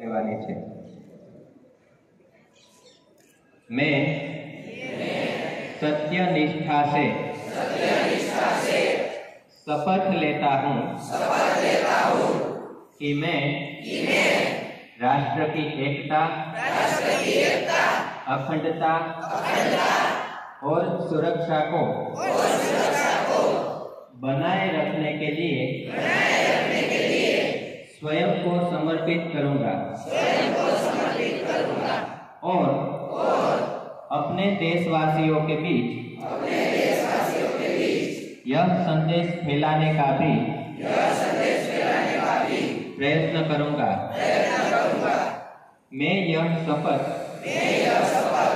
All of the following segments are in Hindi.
લેવાની છે मैं सत्य निष्ठा से शपथ लेता हूँ कि मैं राष्ट्र की एकता अखंडता और सुरक्षा को बनाए रखने के लिए स्वयं को समर्पित करूँगा। और और अपने देशवासियों के बीच अपने देशवासियों के बीच यह संदेश फैलाने का भी यह संदेश फैलाने का भी प्रयत्न करूँगा। प्रयत्न करूँगा मैं यह शपथ मैं यह शपथ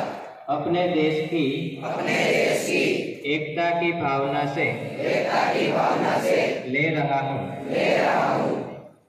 अपने देश की अपने देश की एकता की भावना से एकता की भावना से ले रहा हूँ।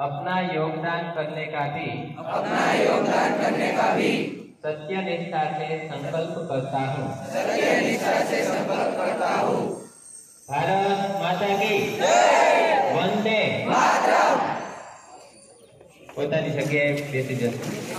अपना योगदान करने का भी सत्य निष्ठा से संकल्प करता हूँ भारत माता की વંદે પોતાની જગ્યાએ બેસી જશે